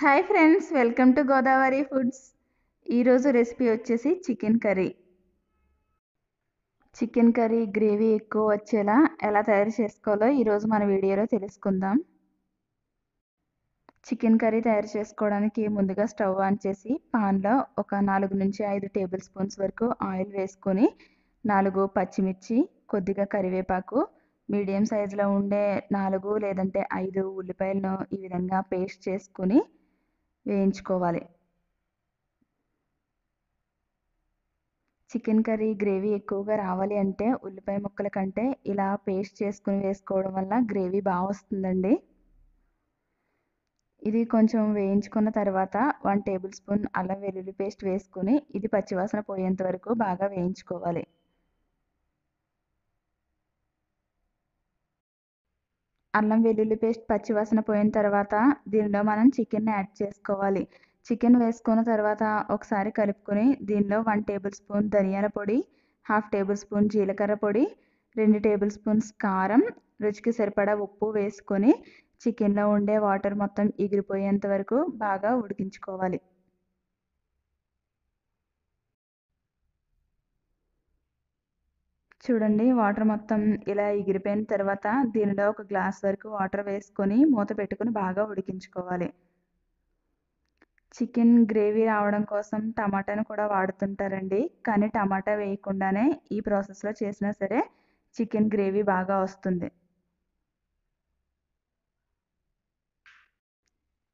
Hi friends welcome to Godavari foods. ఈరోజు recipe వచ్చేసి chicken curry. Chicken curry gravy ఎక్కువ వచ్చేలా ఎలా తయారు చేసుకోవాలో ఈరోజు మన వీడియోలో తెలుసుకుందాం. చికెన్ కర్రీ తయారు చేసుకోవడానికి ముందుగా స్టవ్ ఆన్ చేసి పాన్లో ఒక నాలుగు నుంచి ఐదు టేబుల్ స్పూన్స్ వరకు ఆయిల్ వేసుకొని నాలుగు పచ్చిమిర్చి కొద్దిగా కరివేపాకు మీడియం సైజులో ఉండే నాలుగు లేదంటే ఐదు ఉల్లిపాయలను ఈ విధంగా పేస్ట్ చేసుకుని వేయించుకోవాలి. చికెన్ కర్రీ గ్రేవీ ఎక్కువగా రావాలి అంటే ఉల్లిపాయ ముక్కల కంటే ఇలా పేస్ట్ చేసుకుని వేసుకోవడం వల్ల గ్రేవీ బాగా వస్తుందండి. ఇది కొంచెం వేయించుకున్న తర్వాత వన్ టేబుల్ స్పూన్ అల్లం వెల్లుల్లి పేస్ట్ వేసుకుని ఇది పచ్చివాసన పోయేంత వరకు బాగా వేయించుకోవాలి. అల్లం వెల్లుల్లి పేస్ట్ పచ్చివాసన పోయిన తర్వాత దీనిలో మనం చికెన్ యాడ్ చేసుకోవాలి. చికెన్ వేసుకున్న తర్వాత ఒకసారి కలుపుకొని దీనిలో వన్ టేబుల్ స్పూన్ ధనియాల పొడి హాఫ్ టేబుల్ స్పూన్ జీలకర్ర పొడి రెండు టేబుల్ స్పూన్స్ కారం రుచికి సరిపడా ఉప్పు వేసుకొని చికెన్లో ఉండే వాటర్ మొత్తం ఎగిరిపోయేంత వరకు బాగా ఉడికించుకోవాలి. చూడండి వాటర్ మొత్తం ఇలా ఎగిరిపోయిన తర్వాత దీనిలో ఒక గ్లాస్ వరకు వాటర్ వేసుకొని మూత పెట్టుకుని బాగా ఉడికించుకోవాలి. చికెన్ గ్రేవీ రావడం కోసం టమాటాను కూడా వాడుతుంటారండి. కానీ టమాటా వేయకుండానే ఈ ప్రాసెస్లో చేసినా సరే చికెన్ గ్రేవీ బాగా వస్తుంది.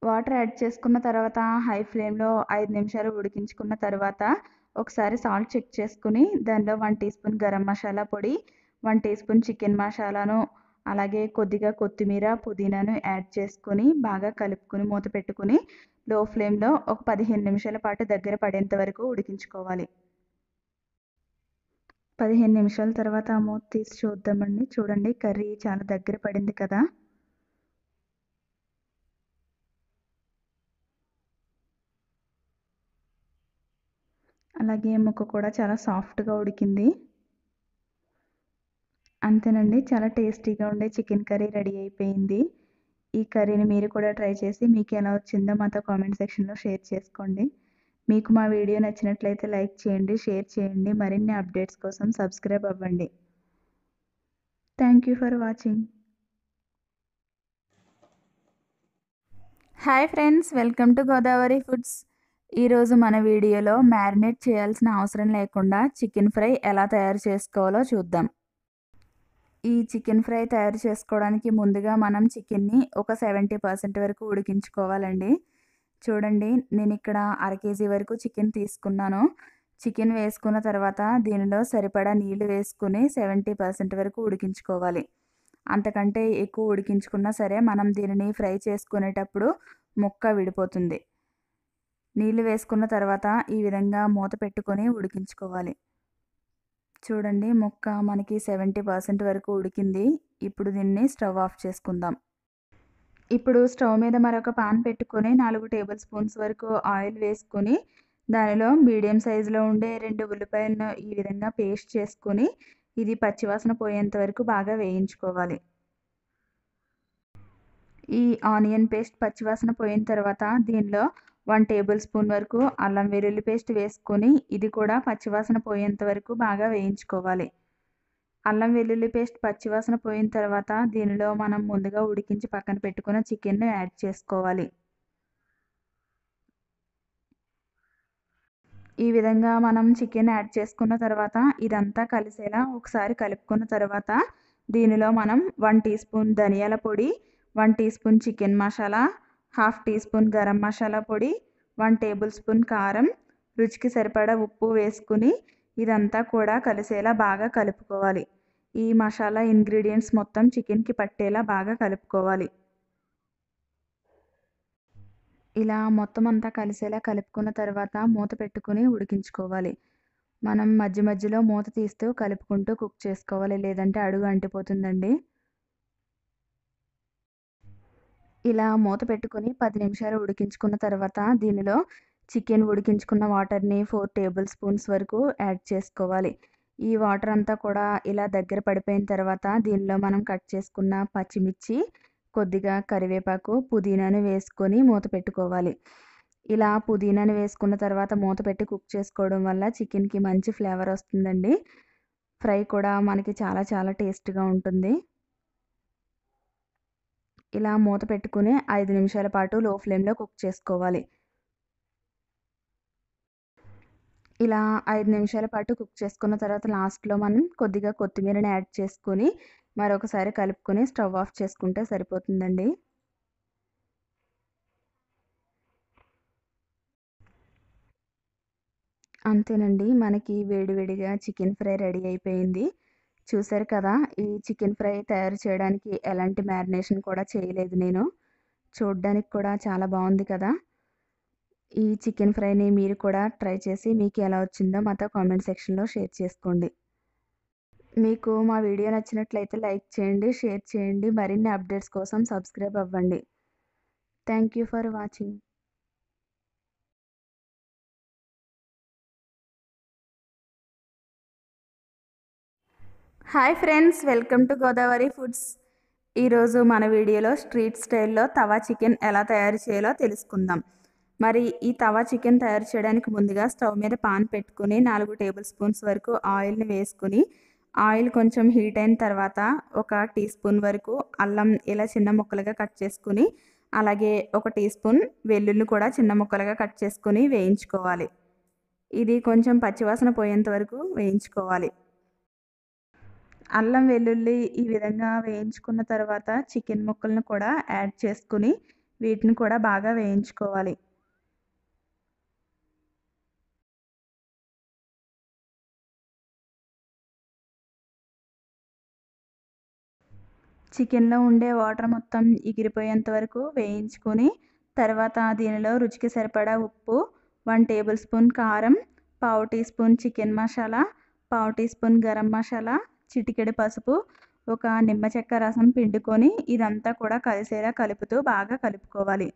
వాటర్ యాడ్ చేసుకున్న తర్వాత హై ఫ్లేమ్లో ఐదు నిమిషాలు ఉడికించుకున్న తర్వాత ఒకసారి సాల్ట్ చెక్ చేసుకుని దానిలో one teaspoon garam masala పొడి వన్ టీ స్పూన్ చికెన్ మసాలాను అలాగే కొద్దిగా కొత్తిమీర పుదీనాను యాడ్ చేసుకొని బాగా కలుపుకొని మూత పెట్టుకుని లో ఫ్లేమ్లో ఒక పదిహేను నిమిషాల పాటు దగ్గర పడేంత వరకు ఉడికించుకోవాలి. పదిహేను నిమిషాల తర్వాత మూత తీసి చూద్దామండి. చూడండి కర్రీ చాలా దగ్గర పడింది కదా. అలాగే ముక్క కూడా చాలా సాఫ్ట్గా ఉడికింది. అంతేనండి చాలా టేస్టీగా ఉండే చికెన్ కర్రీ రెడీ అయిపోయింది. ఈ కర్రీని మీరు కూడా ట్రై చేసి మీకు ఎలా వచ్చిందో మాతో కామెంట్ సెక్షన్లో షేర్ చేసుకోండి. మీకు మా వీడియో నచ్చినట్లయితే లైక్ చేయండి షేర్ చేయండి మరిన్ని అప్డేట్స్ కోసం సబ్స్క్రైబ్ అవ్వండి. Thank you for watching. Hi friends welcome to Godavari foods. ఈరోజు మన వీడియోలో మ్యారినేట్ చేయాల్సిన అవసరం లేకుండా చికెన్ ఫ్రై ఎలా తయారు చేసుకోవాలో చూద్దాం. ఈ చికెన్ ఫ్రై తయారు చేసుకోవడానికి ముందుగా మనం చికెన్ని ఒక సెవెంటీ పర్సెంట్ వరకు ఉడికించుకోవాలండి. చూడండి నేను ఇక్కడ అర కేజీ వరకు చికెన్ తీసుకున్నాను. చికెన్ వేసుకున్న తర్వాత దీనిలో సరిపడా నీళ్ళు వేసుకుని సెవెంటీ పర్సెంట్ వరకు ఉడికించుకోవాలి. అంతకంటే ఎక్కువ ఉడికించుకున్నా సరే మనం దీనిని ఫ్రై చేసుకునేటప్పుడు ముక్క విడిపోతుంది. నీళ్ళు వేసుకున్న తర్వాత ఈ విధంగా మూత పెట్టుకొని ఉడికించుకోవాలి. చూడండి ముక్క మనకి సెవెంటీ పర్సెంట్ వరకు ఉడికింది. ఇప్పుడు దీన్ని స్టవ్ ఆఫ్ చేసుకుందాం. ఇప్పుడు స్టవ్ మీద మరొక పాన్ పెట్టుకొని నాలుగు టేబుల్ స్పూన్స్ వరకు ఆయిల్ వేసుకొని దానిలో మీడియం సైజులో ఉండే రెండు ఉల్లిపాయలను ఈ విధంగా పేస్ట్ చేసుకొని ఇది పచ్చివాసన పోయేంత వరకు బాగా వేయించుకోవాలి. ఈ ఆనియన్ పేస్ట్ పచ్చివాసన పోయిన తర్వాత దీనిలో వన్ టేబుల్ స్పూన్ వరకు అల్లం వెల్లుల్లి పేస్ట్ వేసుకొని ఇది కూడా పచ్చివాసన పోయేంత వరకు బాగా వేయించుకోవాలి. అల్లం వెల్లుల్లి పేస్ట్ పచ్చివాసన పోయిన తర్వాత దీనిలో మనం ముందుగా ఉడికించి పక్కన పెట్టుకున్న చికెన్ను యాడ్ చేసుకోవాలి. ఈ విధంగా మనం చికెన్ యాడ్ చేసుకున్న తర్వాత ఇదంతా కలిసేలా ఒకసారి కలుపుకున్న తర్వాత దీనిలో మనం వన్ టీ స్పూన్ ధనియాల పొడి one teaspoon chicken masala half teaspoon garam masala పొడి వన్ టేబుల్ స్పూన్ కారం రుచికి సరిపడా ఉప్పు వేసుకుని ఇదంతా కూడా కలిసేలా బాగా కలుపుకోవాలి. ఈ మసాలా ఇంగ్రీడియంట్స్ మొత్తం చికెన్కి పట్టేలా బాగా కలుపుకోవాలి. ఇలా మొత్తం అంతా కలిసేలా కలుపుకున్న తర్వాత మూత పెట్టుకుని ఉడికించుకోవాలి. మనం మధ్య మధ్యలో మూత తీస్తూ కలుపుకుంటూ కుక్ చేసుకోవాలి. లేదంటే అడుగు అంటిపోతుందండి. ఇలా మూత పెట్టుకొని పది నిమిషాలు ఉడికించుకున్న తర్వాత దీనిలో చికెన్ ఉడికించుకున్న వాటర్ని ఫోర్ టేబుల్ స్పూన్స్ వరకు యాడ్ చేసుకోవాలి. ఈ వాటర్ అంతా కూడా ఇలా దగ్గర పడిపోయిన తర్వాత దీనిలో మనం కట్ చేసుకున్న పచ్చిమిర్చి కొద్దిగా కరివేపాకు పుదీనాను వేసుకొని మూత పెట్టుకోవాలి. ఇలా పుదీనాను వేసుకున్న తర్వాత మూత పెట్టి కుక్ చేసుకోవడం వల్ల చికెన్కి మంచి ఫ్లేవర్ వస్తుందండి. ఫ్రై కూడా మనకి చాలా చాలా టేస్ట్గా ఉంటుంది. ఇలా మూత పెట్టుకుని ఐదు నిమిషాల పాటు లో ఫ్లేమ్లో కుక్ చేసుకోవాలి. ఇలా ఐదు నిమిషాల పాటు కుక్ చేసుకున్న తర్వాత లాస్ట్లో మనం కొద్దిగా కొత్తిమీరని యాడ్ చేసుకొని మరొకసారి కలుపుకొని స్టవ్ ఆఫ్ చేసుకుంటే సరిపోతుందండి. అంతేనండి. మనకి వేడివేడిగా చికెన్ ఫ్రై రెడీ అయిపోయింది. చూసారు కదా ఈ చికెన్ ఫ్రై తయారు చేయడానికి ఎలాంటి మ్యారినేషన్ కూడా చేయలేదు నేను. చూడ్డానికి కూడా చాలా బాగుంది కదా. ఈ చికెన్ ఫ్రైని మీరు కూడా ట్రై చేసి మీకు ఎలా వచ్చిందో మాతో కామెంట్ సెక్షన్లో షేర్ చేసుకోండి. మీకు మా వీడియో నచ్చినట్లయితే లైక్ చేయండి షేర్ చేయండి. మరిన్ని అప్డేట్స్ కోసం సబ్స్క్రైబ్ అవ్వండి. Thank you for watching. Hi friends welcome to Godavari foods. ఈరోజు మన వీడియోలో స్ట్రీట్ స్టైల్లో తవా చికెన్ ఎలా తయారు చేయాలో తెలుసుకుందాం. మరి ఈ తవా చికెన్ తయారు చేయడానికి ముందుగా స్టవ్ మీద పాన్ పెట్టుకుని నాలుగు టేబుల్ స్పూన్స్ వరకు ఆయిల్ని వేసుకుని ఆయిల్ కొంచెం హీట్ అయిన తర్వాత ఒక టీ స్పూన్ వరకు అల్లం ఇలా చిన్న ముక్కలుగా కట్ చేసుకుని అలాగే ఒక టీ స్పూన్ వెల్లుల్లి కూడా చిన్న ముక్కలుగా కట్ చేసుకుని వేయించుకోవాలి. ఇది కొంచెం పచ్చివాసన పోయేంత వరకు వేయించుకోవాలి. అల్లం వెల్లుల్లి ఈ విధంగా వేయించుకున్న తర్వాత చికెన్ ముక్కలను కూడా యాడ్ చేసుకుని వీటిని కూడా బాగా వేయించుకోవాలి. చికెన్లో ఉండే వాటర్ మొత్తం ఎగిరిపోయేంత వరకు వేయించుకొని తర్వాత దీనిలో రుచికి సరిపడా ఉప్పు వన్ టేబుల్ స్పూన్ కారం పావు టీ స్పూన్ చికెన్ మసాలా పావు టీ స్పూన్ గరం మసాలా చిటికెడు పసుపు ఒక నిమ్మ చెక్క రసం పిండుకొని ఇదంతా కూడా కలిసేలా కలుపుతూ బాగా కలుపుకోవాలి.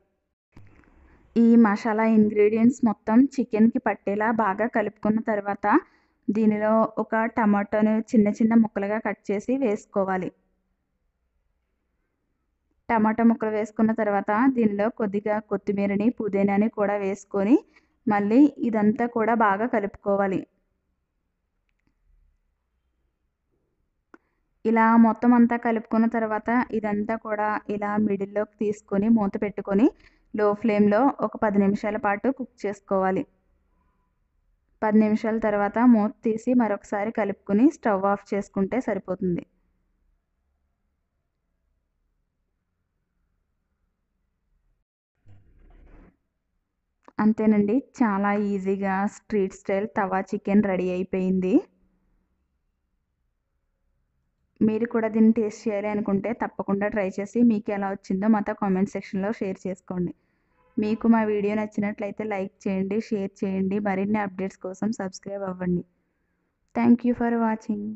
ఈ మసాలా ఇంగ్రీడియంట్స్ మొత్తం చికెన్కి పట్టేలా బాగా కలుపుకున్న తర్వాత దీనిలో ఒక టమాటోను చిన్న చిన్న ముక్కలుగా కట్ చేసి వేసుకోవాలి. టమాటా ముక్కలు వేసుకున్న తర్వాత దీనిలో కొద్దిగా కొత్తిమీరని పుదీనాని కూడా వేసుకొని మళ్ళీ ఇదంతా కూడా బాగా కలుపుకోవాలి. ఇలా మొత్తం అంతా కలుపుకున్న తర్వాత ఇదంతా కూడా ఇలా మిడిల్లోకి తీసుకొని మూత పెట్టుకొని లో ఫ్లేమ్లో ఒక పది నిమిషాల పాటు కుక్ చేసుకోవాలి. పది నిమిషాల తర్వాత మూత తీసి మరొకసారి కలుపుకొని స్టవ్ ఆఫ్ చేసుకుంటే సరిపోతుంది. అంతేనండి చాలా ఈజీగా street style tawa chicken ready అయిపోయింది. మీరు కూడా దీన్ని టేస్ట్ చేయాలి అనుకుంటే తప్పకుండా ట్రై చేసి మీకు ఎలా వచ్చిందో మాతో కామెంట్ సెక్షన్లో షేర్ చేసుకోండి. మీకు మా వీడియో నచ్చినట్లయితే లైక్ చేయండి షేర్ చేయండి. మరిన్ని అప్డేట్స్ కోసం సబ్స్క్రైబ్ అవ్వండి. Thank you for watching.